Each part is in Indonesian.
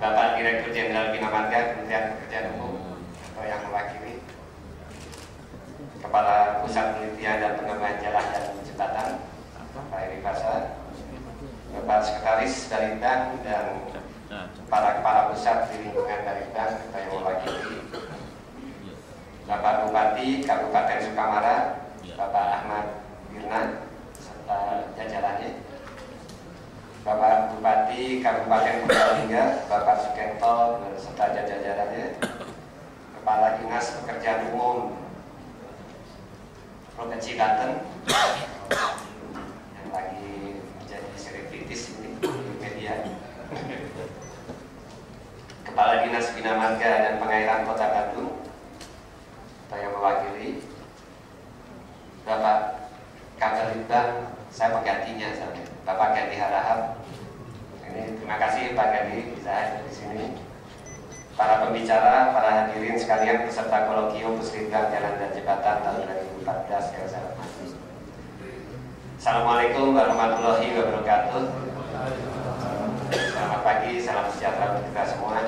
Bapak Direktur Jenderal Bina Marga Kementerian Pekerjaan Umum atau yang mewakili Kepala Pusat Penelitian dan Pengembangan Jalan dan Jembatan Pak Eri Fasa Bapak Sekretaris Balitbank dan para kepala pusat di lingkungan Balitbank atau yang mewakili Bapak Bupati Kabupaten Sukamara Bapak Ahmad Wirna serta jajarannya Bapak Bupati Kabupaten Purbalingga, Bapak Sukento beserta jajarannya, Kepala Dinas Pekerjaan Umum Provinsi Banten. Yang lagi menjadi selebritis ini di media, Kepala Dinas Bina Marga dan Pengairan Kota Bandung yang mewakili. Bapak Kabel Litbang, saya menggantinya sampai Bapak Gadi Harahap. Terima kasih Pak Gadi bisa di sini. Para pembicara, para hadirin sekalian peserta kolokium Puslitbang Jalan dan Jembatan tahun 2014 yang saya hormati. Assalamualaikum warahmatullahi wabarakatuh. Selamat pagi, salam sejahtera untuk kita semua.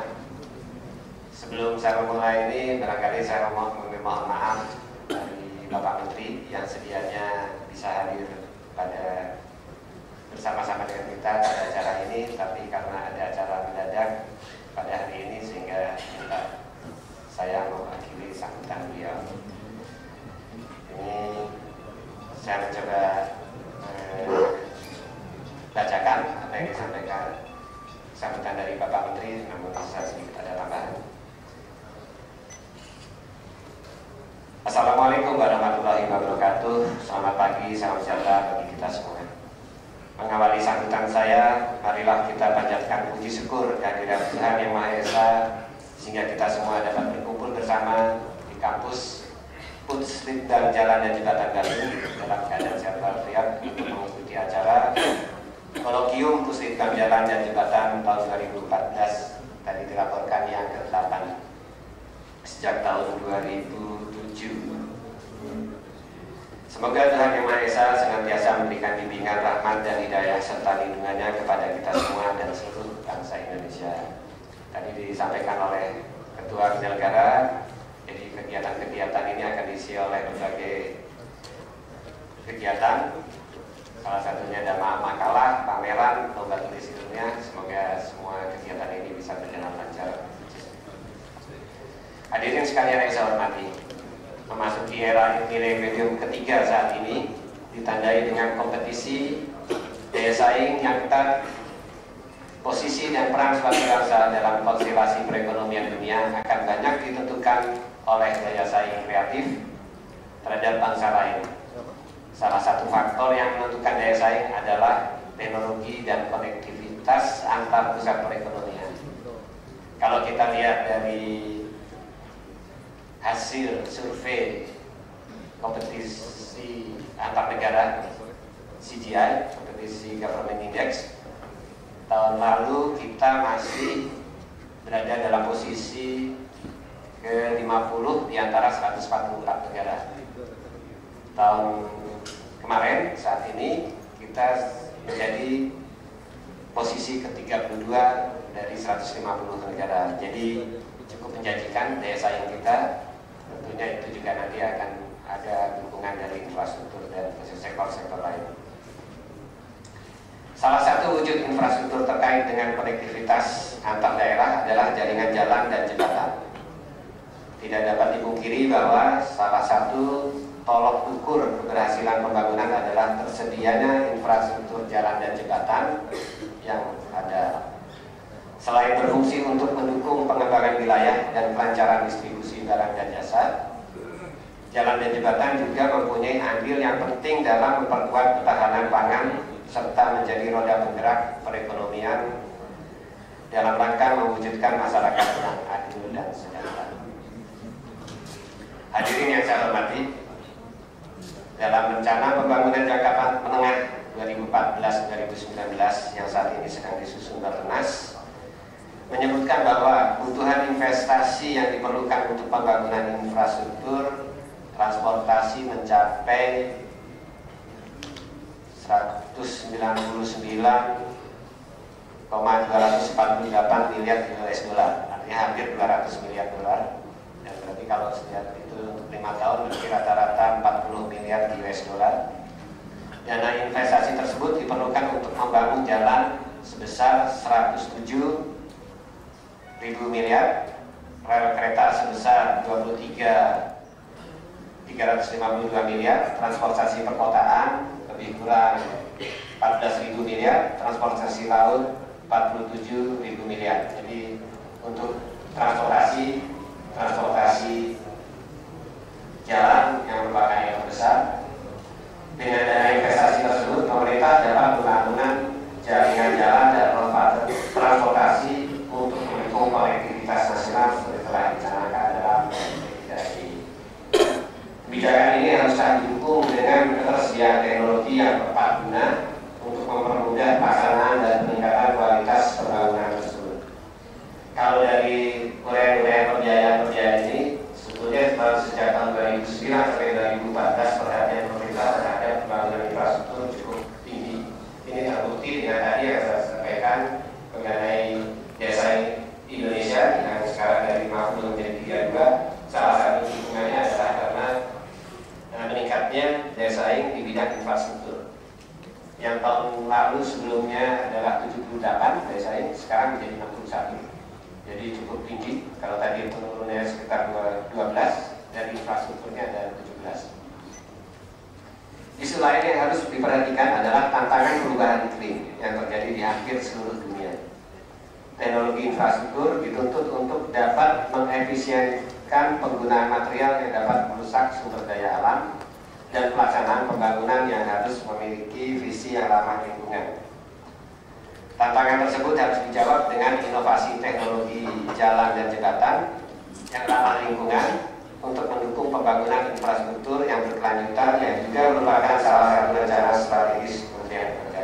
Sebelum saya memulai ini, barangkali saya mau memohon maaf dari Bapak Menteri yang sedianya bisa hadir pada bersama-sama dengan kita pada acara ini, tapi karena ada acara mendadak pada hari ini sehingga kita, saya mewakili sambutan beliau. Ini saya mencoba eh, bacakan apa yang disampaikan sambutan dari Bapak Menteri, namun bisa sedikit ada tambahan. Assalamualaikum warahmatullahi wabarakatuh. Selamat pagi, salam sejahtera bagi kita semua. Mengawali sambutan saya, marilah kita panjatkan puji syukur kehadiran Tuhan Yang Maha Esa sehingga kita semua dapat berkumpul bersama di kampus Putslit dan Jalan dan Jembatan Bandung dalam keadaan sehat walafiat untuk mengikuti acara Kolokium Putslit dan Jalan dan Jembatan tahun 2014 tadi dilaporkan yang ke-8 sejak tahun 2007. Semoga Tuhan Yang Maha Esa senantiasa memberikan bimbingan rahmat dan hidayah serta lindungannya kepada kita semua dan seluruh bangsa Indonesia. Tadi disampaikan oleh Ketua Penyelenggara, jadi kegiatan-kegiatan ini akan diisi oleh berbagai kegiatan. Salah satunya ada makalah, pameran, lomba tulis ilmiah. Semoga semua kegiatan ini bisa berjalan lancar. Hadirin sekalian yang saya hormati, memasuki era nilai medium ketiga saat ini ditandai dengan kompetisi daya saing yang ketat posisi dan peran suatu bangsa dalam konstelasi perekonomian dunia akan banyak ditentukan oleh daya saing kreatif terhadap bangsa lain. Salah satu faktor yang menentukan daya saing adalah teknologi dan konektivitas antar pusat perekonomian. Kalau kita lihat dari hasil survei kompetisi antar negara CGI, kompetisi government index tahun lalu kita masih berada dalam posisi ke-50 di antara 144 negara. Tahun kemarin saat ini kita menjadi posisi ke-32 dari 150 negara. Jadi cukup menjanjikan daya saing kita tentunya itu juga nanti akan ada dukungan dari infrastruktur dan sektor-sektor lain. Salah satu wujud infrastruktur terkait dengan konektivitas antar daerah adalah jaringan jalan dan jembatan. Tidak dapat dipungkiri bahwa salah satu tolok ukur keberhasilan pembangunan adalah tersedianya infrastruktur jalan dan jembatan yang ada. Selain berfungsi untuk mendukung pengembangan wilayah dan kelancaran distribusi barang dan jasa, jalan dan jembatan juga mempunyai andil yang penting dalam memperkuat ketahanan pangan serta menjadi roda penggerak perekonomian dalam rangka mewujudkan masyarakat yang adil dan sejahtera. Hadirin yang saya hormati, dalam rencana pembangunan jangka menengah 2014-2019 yang saat ini sedang disusun Bapenas menyebutkan bahwa kebutuhan investasi yang diperlukan untuk pembangunan infrastruktur transportasi mencapai 199 miliar US dollar, artinya hampir 200 miliar dolar. Dan berarti kalau setiap itu untuk lima tahun berarti rata-rata 40 miliar US dollar. Dana investasi tersebut diperlukan untuk membangun jalan sebesar 107 ribu miliar, rel kereta sebesar 23 352 miliar, transportasi perkotaan lebih kurang 14 ribu miliar, transportasi laut 47 ribu miliar. Jadi untuk transportasi, transportasi jalan yang merupakan yang besar, dengan dana investasi tersebut pemerintah dapat pembangunan jaringan jalan dan transportasi untuk konektivitas nasional seperti telah dicanangkan dalam Kebijakan ini harus didukung dengan ketersediaan teknologi yang tepat guna untuk mempermudah pelaksanaan dan peningkatan kualitas pembangunan tersebut. Kalau dari uraian-uraian pembiayaan-pembiayaan ini, sebetulnya sejak tahun 2009 sampai 2014 perhatian pemerintah terhadap pembangunan infrastruktur cukup tinggi. Ini terbukti dengan tadi yang saya sampaikan mengenai desa Indonesia yang sekarang dari 50 menjadi 32 salah satu dukungannya adalah karena meningkatnya daya saing di bidang infrastruktur. Yang tahun lalu sebelumnya adalah 78 daya saing, sekarang menjadi 61. Jadi cukup tinggi. Kalau tadi penurunannya sekitar 12 dan infrastrukturnya ada 17. Isu lain yang harus diperhatikan adalah tantangan perubahan iklim yang terjadi di hampir seluruh dunia. Teknologi infrastruktur dituntut untuk dapat mengefisienkan penggunaan material yang dapat merusak sumber daya alam dan pelaksanaan pembangunan yang harus memiliki visi yang ramah lingkungan. Tantangan tersebut harus dijawab dengan inovasi teknologi jalan dan jembatan yang ramah lingkungan untuk mendukung pembangunan infrastruktur yang berkelanjutan yang juga merupakan salah satu rencana strategis Umum.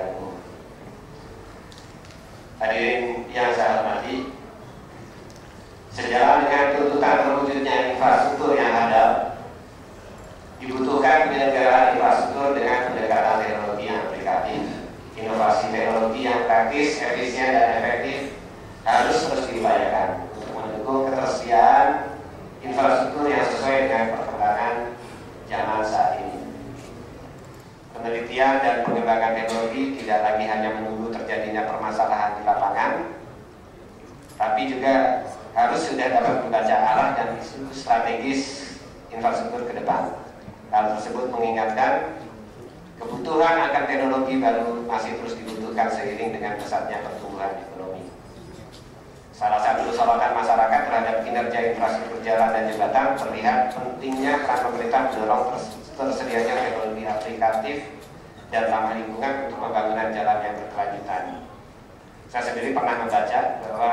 Hadirin yang saya hormati, sejalan dengan tuntutan terwujudnya infrastruktur yang ada Dibutuhkan penyelenggaraan infrastruktur dengan pendekatan teknologi yang aplikatif. Inovasi teknologi yang praktis, efisien, dan efektif harus terus diupayakan untuk mendukung ketersediaan infrastruktur yang sesuai dengan perkembangan zaman saat. Penelitian dan pengembangan teknologi tidak lagi hanya menunggu terjadinya permasalahan di lapangan, tapi juga harus sudah dapat membaca arah dan isu strategis infrastruktur ke depan. Hal tersebut mengingatkan kebutuhan akan teknologi baru masih terus dibutuhkan seiring dengan pesatnya pertumbuhan. Salah satu sorotan masyarakat terhadap kinerja infrastruktur jalan dan jembatan terlihat pentingnya peran pemerintah mendorong tersedianya teknologi aplikatif dan ramah lingkungan untuk pembangunan jalan yang berkelanjutan. Saya sendiri pernah membaca bahwa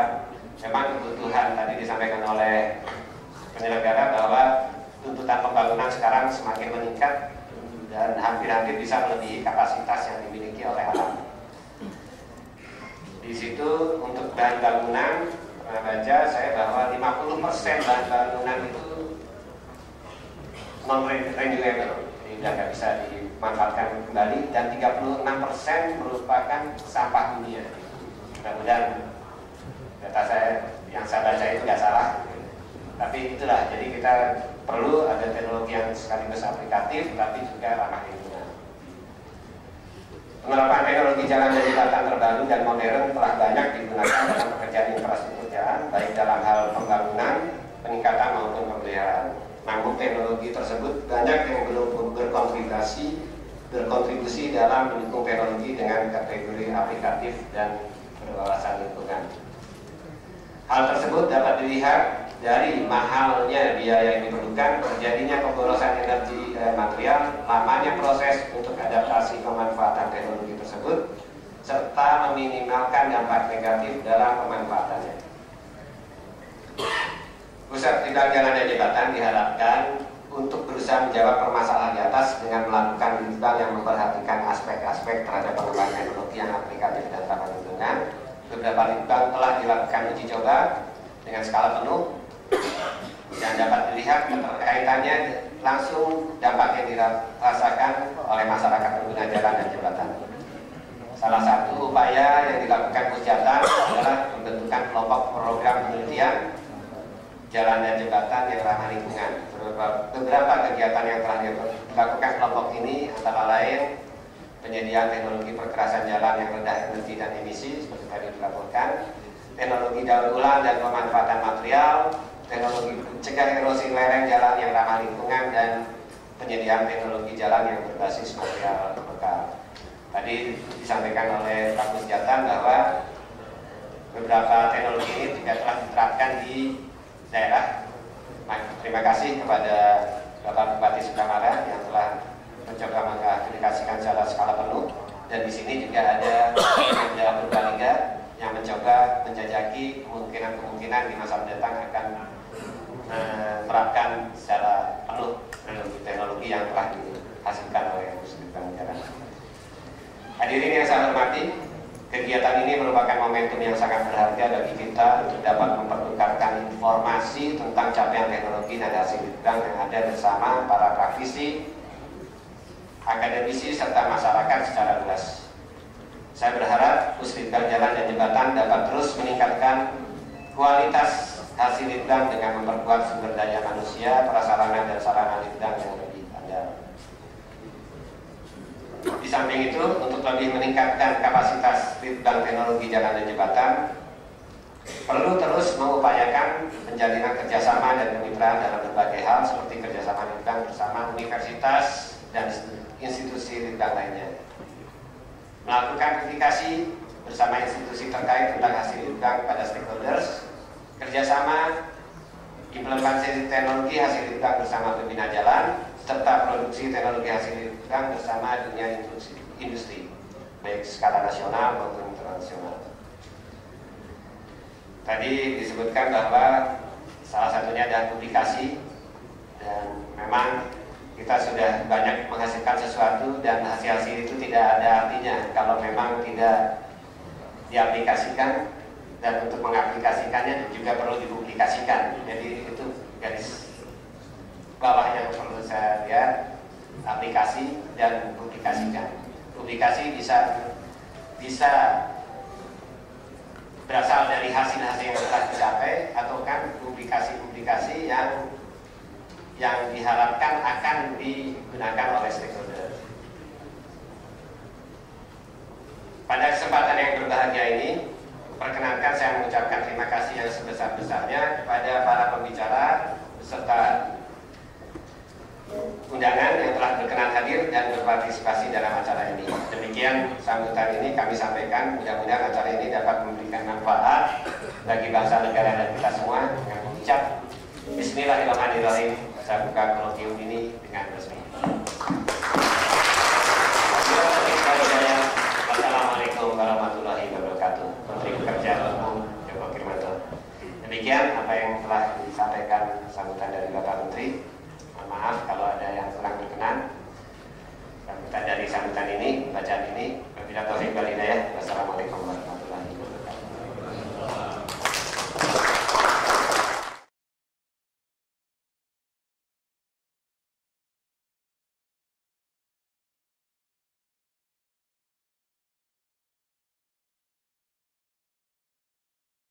memang kebutuhan tadi disampaikan oleh penyelenggara bahwa tuntutan pembangunan sekarang semakin meningkat dan hampir-hampir bisa melebihi kapasitas yang dimiliki oleh alam. Di situ untuk bahan bangunan pernah baca saya bahwa 50% bahan bangunan itu non renewable, jadi sudah nggak bisa dimanfaatkan kembali dan 36% merupakan sampah dunia. Mudah-mudahan data saya yang saya baca itu nggak salah. Tapi itulah, jadi kita perlu ada teknologi yang sekaligus aplikatif tapi juga ramah lingkungan. Penerapan teknologi jalan dan jembatan terbaru dan modern telah banyak digunakan dalam pekerjaan infrastruktur jalan, baik dalam hal pembangunan, peningkatan maupun pemeliharaan. Namun teknologi tersebut banyak yang belum berkontribusi berkontribusi dalam mendukung teknologi dengan kategori aplikatif dan berwawasan lingkungan. Hal tersebut dapat dilihat dari mahalnya biaya yang diperlukan, terjadinya pemborosan energi dan material, lamanya proses untuk adaptasi pemanfaatan meminimalkan dampak negatif dalam pemanfaatannya. Pusat Bidang Jalan dan Jembatan diharapkan untuk berusaha menjawab permasalahan di atas dengan melakukan litbang yang memperhatikan aspek-aspek terhadap pengembangan teknologi yang aplikatif dan ramah lingkungan. Beberapa litbang telah dilakukan uji coba dengan skala penuh dan dapat dilihat keterkaitannya langsung dampak yang dirasakan oleh masyarakat pengguna jalan dan jembatan. Salah satu upaya yang dilakukan Pusjatan adalah pembentukan kelompok program penelitian jalan dan jembatan yang ramah lingkungan. Beberapa kegiatan yang telah dilakukan kelompok ini antara lain penyediaan teknologi perkerasan jalan yang rendah energi dan emisi seperti tadi dilaporkan, teknologi daur ulang dan pemanfaatan material, teknologi cegah erosi lereng jalan yang ramah lingkungan dan penyediaan teknologi jalan yang berbasis material lokal. Tadi disampaikan oleh Pak Pusjatan bahwa beberapa teknologi ini juga telah diterapkan di daerah. Terima kasih kepada Bapak Bupati Sukamara yang telah mencoba mengaplikasikan secara skala penuh dan di sini juga ada Pemda Purbalingga yang mencoba menjajaki kemungkinan-kemungkinan di masa mendatang akan menerapkan secara penuh teknologi yang telah dihasilkan oleh Muslim Negara. Hadirin yang saya hormati, kegiatan ini merupakan momentum yang sangat berharga bagi kita untuk dapat mempertukarkan capaian teknologi dan hasil bidang yang ada bersama para praktisi, akademisi, serta masyarakat secara luas. Saya berharap Puslitbang Jalan dan Jembatan dapat terus meningkatkan kualitas hasil litbang dengan memperkuat sumber daya manusia, prasarana dan sarana litbang yang lebih andal. Di samping itu, untuk lebih meningkatkan kapasitas litbang teknologi jalan dan jembatan, perlu terus mengupayakan penjalinan kerjasama dan kemitraan dalam berbagai hal seperti kerjasama litbang bersama universitas dan institusi litbang lainnya. Melakukan publikasi bersama institusi terkait tentang hasil litbang pada stakeholders, kerjasama implementasi teknologi hasil litbang bersama pembina jalan, serta produksi teknologi hasil litbang bersama dunia industri baik skala nasional maupun internasional. Tadi disebutkan bahwa salah satunya adalah publikasi dan memang kita sudah banyak menghasilkan sesuatu dan hasil-hasil itu tidak ada artinya kalau memang tidak diaplikasikan dan untuk mengaplikasikannya juga perlu dipublikasikan. Jadi itu garis bawah yang perlu saya lihat aplikasi dan publikasikan. Publikasi bisa bisa berasal dari hasil-hasil yang telah dicapai atau kan publikasi-publikasi yang yang diharapkan akan digunakan oleh stakeholder. Pada kesempatan yang berbahagia ini, perkenankan saya mengucapkan terima kasih yang sebesar-besarnya kepada para pembicara beserta undangan yang telah berkenan hadir berpartisipasi dalam acara ini. Demikian sambutan ini kami sampaikan. Mudah-mudahan acara ini dapat memberikan manfaat bagi bangsa negara dan kita semua. Dengan mengucap Bismillahirrahmanirrahim. Saya buka kolokium ini dengan resmi. Wassalamualaikum warahmatullahi wabarakatuh. Menteri Pekerjaan Umum Joko Kirmanto. Demikian apa yang telah disampaikan sambutan dari